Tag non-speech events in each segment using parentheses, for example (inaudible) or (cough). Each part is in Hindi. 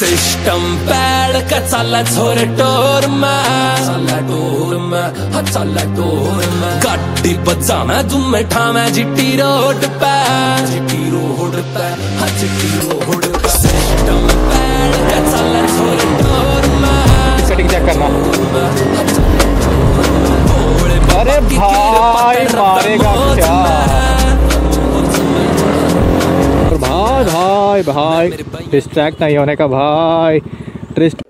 सिस्टम पैड का चालला झोर टोर चालला टोर चालला टोर गाडी बजाना जुम्मे ठाम्या जिट्टी रोड पे जिट्टी रोड पे जिट्टी रोड पे सिस्टम पैड का चालला झोर टोर सेटिंग चेक करना। अरे भाई। भाई भाई। डिस्ट्रैक्ट नहीं होने का भाई। ट्रिस्ट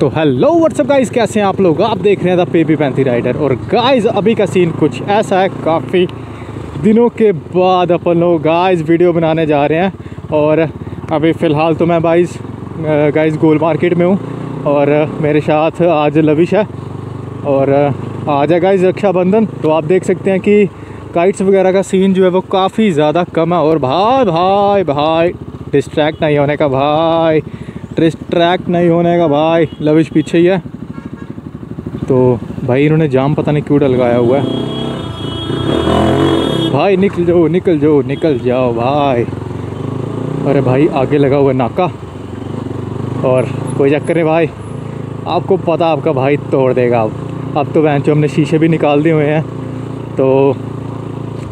तो हेलो व्हाट्सअप गाइस कैसे हैं आप लोग? आप देख रहे हैं द पेपी पैंथी राइडर और गाइस अभी का सीन कुछ ऐसा है, काफ़ी दिनों के बाद अपन लोग गाइस वीडियो बनाने जा रहे हैं। और अभी फ़िलहाल तो मैं बाइस गाइस गोल मार्केट में हूँ। और मेरे साथ आज लविश है। और आज है गाइस रक्षाबंधन। तो आप देख सकते हैं कि काइट्स वगैरह का सीन जो है वो काफ़ी ज़्यादा कम है और भाई भाई भाई डिस्ट्रैक्ट नहीं होने का भाई डिस्ट्रैक्ट नहीं होने का भाई लविश पीछे ही है। तो भाई इन्होंने जाम पता नहीं क्यों डलगाया हुआ है। भाई निकल जाओ निकल जाओ निकल जाओ भाई। अरे भाई आगे लगा हुआ नाका। और कोई चक्कर नहीं भाई। आपको पता आपका भाई तोड़ देगा। अब अब तो वैन हमने शीशे भी निकाल दिए हुए हैं। तो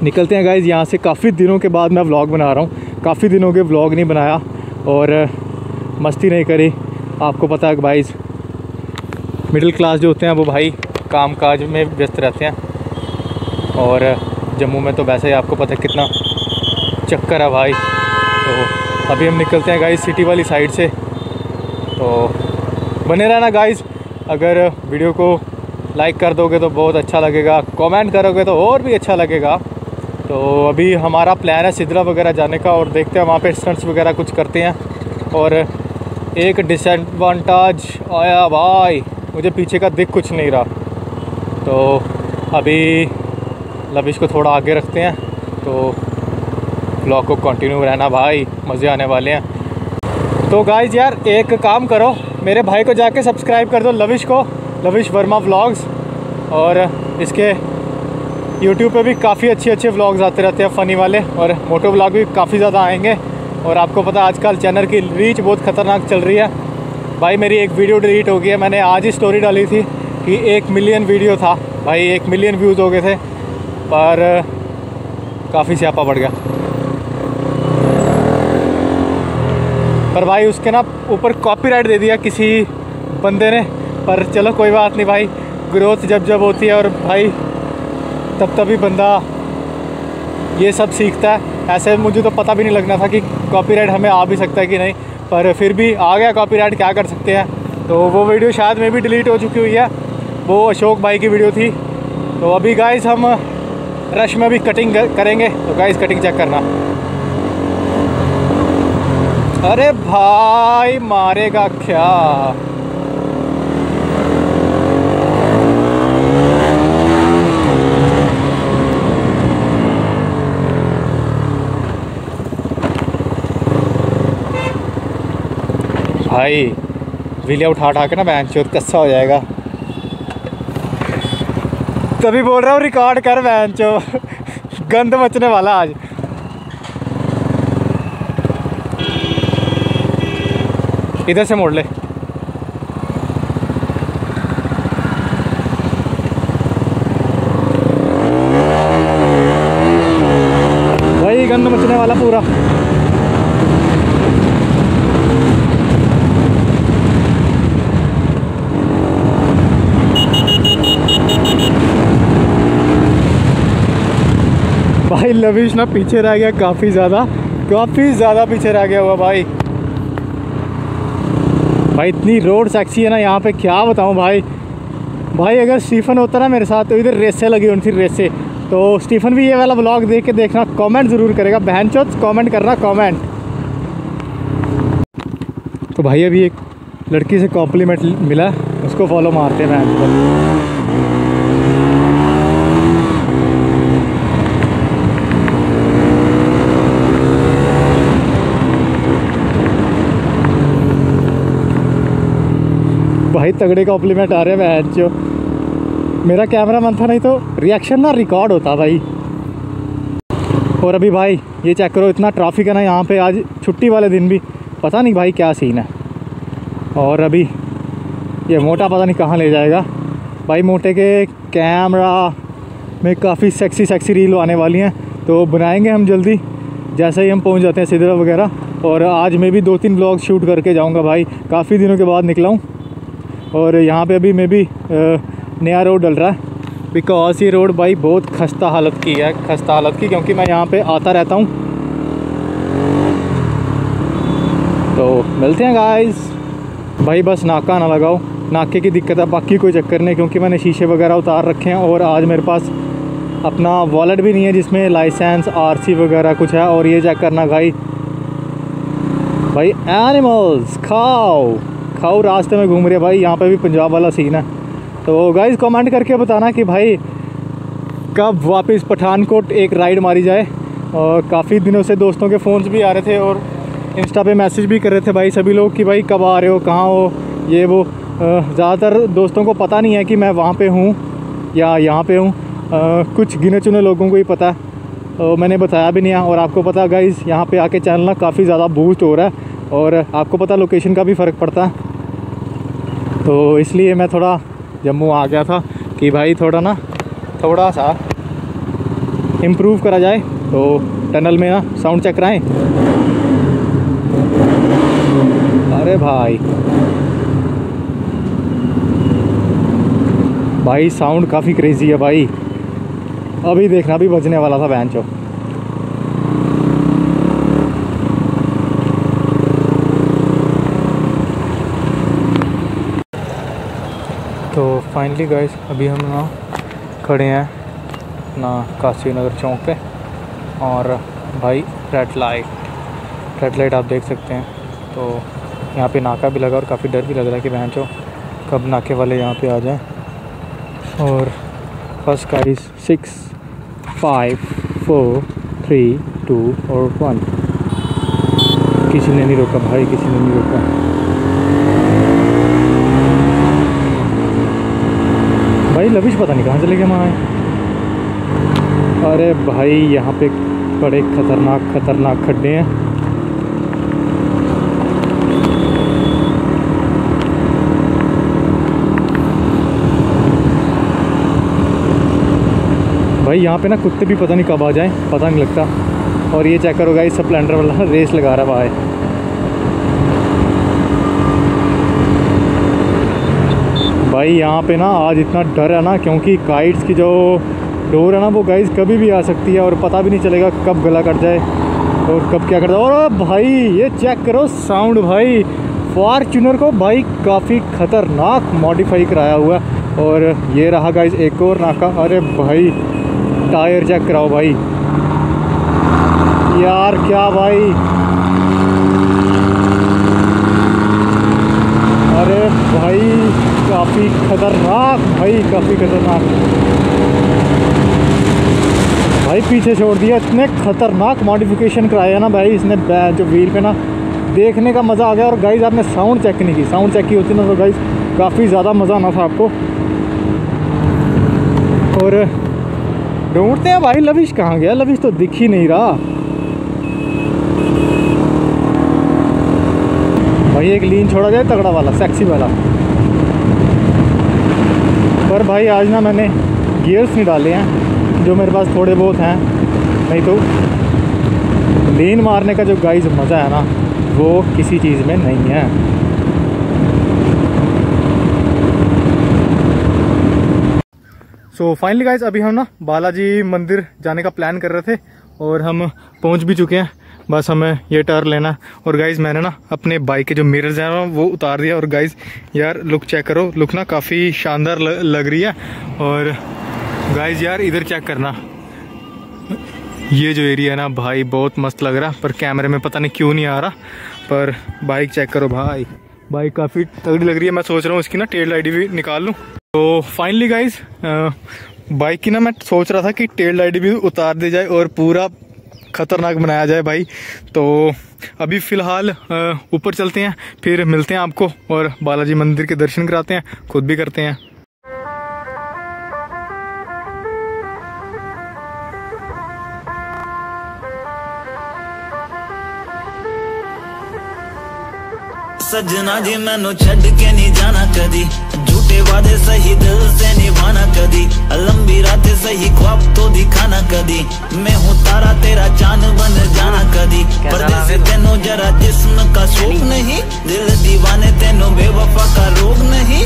निकलते हैं गाइज़ यहाँ से काफ़ी दिनों के बाद मैं व्लॉग बना रहा हूँ। काफ़ी दिनों के व्लॉग नहीं बनाया और, मस्ती नहीं करी। आपको पता है भाई मिडिल क्लास जो होते हैं, वो भाई काम काज में व्यस्त रहते हैं। और, जम्मू में तो वैसे ही आपको पता है कितना चक्कर है भाई। तो अभी हम निकलते हैं गाइस सिटी वाली साइड से। तो बने रहना गाइस अगर वीडियो को लाइक कर दोगे तो बहुत अच्छा लगेगा। कमेंट करोगे तो और भी अच्छा लगेगा। तो अभी हमारा प्लान है सिदरा वगैरह जाने का और देखते हैं वहाँ पे स्टंट्स वगैरह कुछ करते हैं। और एक डिसएडवांटेज आया, भाई, मुझे पीछे का दिख कुछ नहीं रहा। तो अभी लविश को थोड़ा आगे रखते हैं। तो ब्लॉग को कंटिन्यू रहना, भाई, मज़े आने वाले हैं। तो गाइज़ यार, एक काम करो, मेरे भाई को जाके सब्सक्राइब कर दो, लविश को, लविश वर्मा व्लॉग्स और इसके यूट्यूब पे भी काफ़ी अच्छे अच्छे व्लॉग्स आते रहते हैं फ़नी वाले, और मोटो व्लॉग भी काफ़ी ज़्यादा आएँगे। और आपको पता आजकल चैनल की रीच बहुत ख़तरनाक चल रही है। भाई, मेरी एक वीडियो डिलीट हो गई है। मैंने आज ही स्टोरी डाली थी कि एक मिलियन वीडियो था। भाई, एक मिलियन व्यूज़ हो गए थे, पर काफ़ी स्यापा बढ़ गया। पर भाई, उसके ना ऊपर कॉपीराइट दे दिया किसी बंदे ने। पर चलो, कोई बात नहीं भाई। ग्रोथ जब जब होती है और भाई तब तभी बंदा ये सब सीखता है। ऐसे मुझे तो पता भी नहीं लगना था कि कॉपीराइट हमें आ भी सकता है कि नहीं, पर फिर भी आ गया कॉपीराइट क्या कर सकते हैं? तो वो वीडियो शायद में भी डिलीट हो चुकी हुई है। वो अशोक भाई की वीडियो थी। तो अभी गाइस हम रश में भी कटिंग करेंगे। तो गाइस कटिंग चेक करना। अरे भाई, मारेगा क्या? भाई, विलिया उठा उठा के ना बैंक चोत कस्सा हो जाएगा। तभी बोल रहा हूँ रिकॉर्ड कर वैन चो गंद मचने वाला आज। इधर से मोड़ ले। भाई गंद मचने वाला पूरा। भाई, लविश ना पीछे रह गया काफ़ी ज़्यादा। काफ़ी ज़्यादा पीछे रह गया हुआ भाई। भाई, इतनी रोड सेक्सी है ना यहाँ पे, क्या बताऊँ भाई। भाई, अगर स्टीफन होता ना मेरे साथ तो इधर रेसें लगी थी, रेसें। तो स्टीफन भी ये वाला ब्लॉग देख के देखना कमेंट ज़रूर करेगा। बहन चौथ कॉमेंट करना कमेंट तो भाई, अभी एक लड़की से कॉम्प्लीमेंट मिला, उसको फॉलो मारते हैं बहन भाई तगड़े कॉम्प्लीमेंट आ रहे हैं जो मेरा कैमरा मन था, नहीं तो रिएक्शन ना रिकॉर्ड होता भाई। और अभी भाई, ये चेक करो, इतना ट्रैफ़िक है ना यहाँ पे, आज छुट्टी वाले दिन भी। पता नहीं भाई क्या सीन है। और अभी ये मोटा पता नहीं कहाँ ले जाएगा। भाई मोटे के कैमरा में काफ़ी सेक्सी सेक्सी रील आने वाली हैं। तो बनाएँगे हम जल्दी, जैसे ही हम पहुँच जाते हैं सिदरा वगैरह। और आज मैं भी दो तीन ब्लॉग शूट करके जाऊँगा भाई। काफ़ी दिनों के बाद निकला हूँ। और यहाँ पे अभी मैं भी नया रोड डल रहा है। बिकॉज़ ये रोड भाई बहुत खस्ता हालत की है, खस्ता हालत की, क्योंकि मैं यहाँ पे आता रहता हूँ। तो मिलते हैं गाइस भाई बस नाका ना लगाओ। नाके की दिक्कत है, बाकी कोई चक्कर नहीं, क्योंकि मैंने शीशे वगैरह उतार रखे हैं और आज मेरे पास अपना वॉलेट भी नहीं है, जिसमें लाइसेंस आरसी वगैरह कुछ है, और ये चेक करना भाई। भाई एनिमल्स खाओ। खाओ रास्ते में घूम रहे भाई, यहाँ पे भी पंजाब वाला सीन है। तो गाइज़ कमेंट करके बताना कि भाई, कब वापस पठानकोट एक राइड मारी जाए। और काफ़ी दिनों से दोस्तों के फ़ोन्स भी आ रहे थे और इंस्टा पे मैसेज भी कर रहे थे भाई सभी लोग कि भाई, कब आ रहे हो, कहाँ हो, ये वो। ज़्यादातर दोस्तों को पता नहीं है कि मैं वहाँ पे हूँ या यहाँ पे हूँ। कुछ गिने चुने लोगों को ही पता है। तो मैंने बताया भी नहीं है और आपको पता गाइज़ यहाँ पे आके चैनल ना काफ़ी ज़्यादा बूस्ट हो रहा है और आपको पता लोकेशन का भी फ़र्क पड़ता है। तो इसलिए मैं थोड़ा जम्मू आ गया था कि भाई थोड़ा ना, थोड़ा सा इम्प्रूव करा जाए। तो टनल में ना साउंड चेक कराएँ। अरे भाई। भाई साउंड काफ़ी क्रेज़ी है भाई। अभी देखना भी बजने वाला था बहन चो तो फाइनली गाइस अभी हम ना खड़े हैं ना काशी नगर चौक पे और भाई रेड लाइट रेड लाइट आप देख सकते हैं। तो यहाँ पे नाका भी लगा और काफ़ी डर भी लग रहा है कि बहन चो, कब नाके वाले यहाँ पे आ जाएँ। और first guys six five four three two और वन किसी ने नहीं रोका भाई, किसी ने नहीं रोका। भाई लविश पता नहीं कहाँ चले गए वहाँ अरे भाई, यहाँ पे बड़े खतरनाक खतरनाक खड्डे हैं। भाई, यहाँ पे ना कुत्ते भी पता नहीं कब आ जाएँ, पता नहीं लगता। और ये चेक करो गाइस स्प्लेंडर वाला (laughs) रेस लगा रहा भाई। भाई, यहाँ पे ना आज इतना डर है ना, क्योंकि काइट्स की जो डोर है ना, वो गाइस कभी भी आ सकती है और पता भी नहीं चलेगा कब गला कट जाए और कब क्या कर जाए और भाई, ये चेक करो साउंड भाई फॉर्चूनर को भाई काफ़ी ख़तरनाक मॉडिफाई कराया हुआ है। और ये रहा गाइस एक और नाका। अरे भाई टायर चेक कराओ भाई। यार, क्या भाई? अरे भाई, काफ़ी खतरनाक, भाई, काफ़ी खतरनाक। भाई, पीछे छोड़ दिया, इतने खतरनाक मॉडिफिकेशन कराया ना भाई, इसने जो व्हील पे ना, देखने का मज़ा आ गया और गाइज़ आपने साउंड चेक नहीं की। साउंड चेक की होती ना तो गाइज़ काफ़ी ज़्यादा मज़ा आना था आपको। और, ढूंढते हैं भाई, लविश कहाँ गया? लविश तो दिख ही नहीं रहा। भाई, एक लीन छोड़ा जाए, तगड़ा वाला सेक्सी वाला। पर भाई, आज ना मैंने गियर्स नहीं डाले हैं, जो मेरे पास थोड़े बहुत हैं। नहीं तो लीन मारने का जो गाइज़ मज़ा है ना, वो किसी चीज़ में नहीं है। सो फाइनली गाइज़ अभी हम ना बालाजी मंदिर जाने का प्लान कर रहे थे। और हम पहुँच भी चुके हैं। बस हमें ये टर्न लेना। और गाइज़ मैंने ना अपने बाइक के जो मिरर्स हैं ना, वो उतार दिया। और गाइज़ यार लुक चेक करो। लुक ना काफ़ी शानदार लग रही है। और गाइज़ यार, इधर चेक करना। ये जो एरिया है ना, भाई, बहुत मस्त लग रहा। पर कैमरे में पता नहीं क्यों नहीं आ रहा। पर बाइक चेक करो भाई। बाइक काफ़ी तगड़ी लग रही है। मैं सोच रहा हूँ इसकी ना टेल लाइट भी निकाल लूँ। तो फाइनली गाइज़ बाइक की ना मैं सोच रहा था कि टेल लाइट भी उतार दी जाए और पूरा खतरनाक बनाया जाए भाई। तो अभी फ़िलहाल ऊपर चलते हैं, फिर मिलते हैं आपको और बालाजी मंदिर के दर्शन कराते हैं, खुद भी करते हैं। सजना जी मैं छड़ के नी जाना कदी झूठे वादे सही दिल से निभाना कदी लंबी रातें सही ख्वाब तो दिखाना कदी मैं हूँ तारा तेरा चाँद बन जाना कदी परदेसी तेनो जरा जिस्म का शौक नहीं दिल दीवाने तेनो बेवफा का रोग नहीं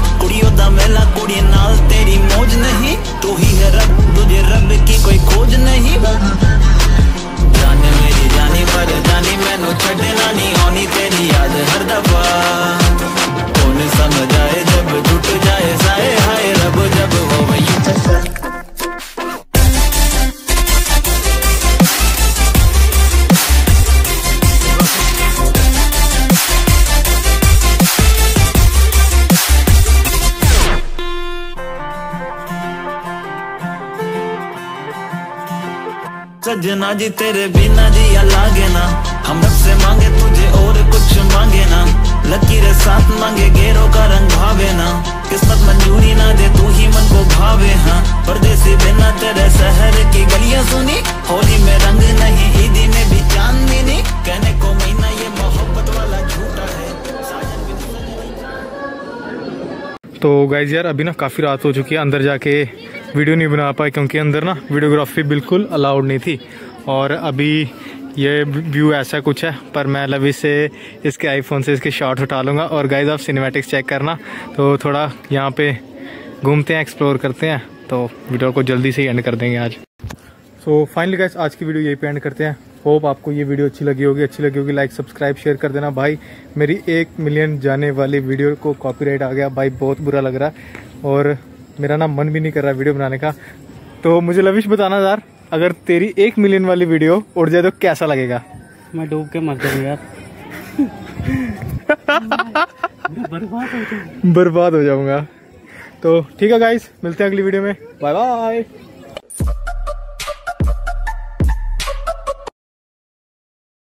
सजना जी, तेरे बिना जी या लागे ना। हम रब से मांगे, तुझे और कुछ मांगे ना। लकीरें साथ मांगे, गेरों का रंग भावे ना। किस्मत मंजूरी ना दे, तू ही मन को भावे हाँ। परदेसी बिना तेरे शहर की गलियाँ सुनी। होली में रंग नहीं, ईदी में भी चांदनी नहीं कहने को महीना, ये मोहब्बत वाला झूठा है। तो गाइज़ यार, अभी ना काफ़ी रात हो चुकी है, अंदर जाके वीडियो नहीं बना पाए क्योंकि अंदर ना वीडियोग्राफी बिल्कुल अलाउड नहीं थी। और अभी ये व्यू ऐसा कुछ है, पर मैं लवी से इसके आईफोन से इसके शॉट उठा लूँगा। और गाइज़ आप सिनेमेटिक्स चेक करना। तो थोड़ा यहाँ पे घूमते हैं एक्सप्लोर करते हैं। तो वीडियो को जल्दी से ही एंड कर देंगे आज। सो फाइनली गाइज़ आज की वीडियो यही पे एंड करते हैं। होप आपको ये वीडियो अच्छी लगी होगी। अच्छी लगी होगी लाइक सब्सक्राइब शेयर कर देना। भाई, मेरी एक मिलियन जाने वाली वीडियो को कॉपीराइट आ गया। भाई, बहुत बुरा लग रहा है। और मेरा ना मन भी नहीं कर रहा वीडियो बनाने का। तो मुझे लविश बताना यार अगर तेरी एक मिलियन वाली वीडियो उड़ जाए तो कैसा लगेगा? मैं डूब के मर जाऊँगा यार। बर्बाद हो जाऊँगा बर्बाद हो जाऊँगा। तो ठीक है गाइस मिलते हैं अगली वीडियो में। Bye bye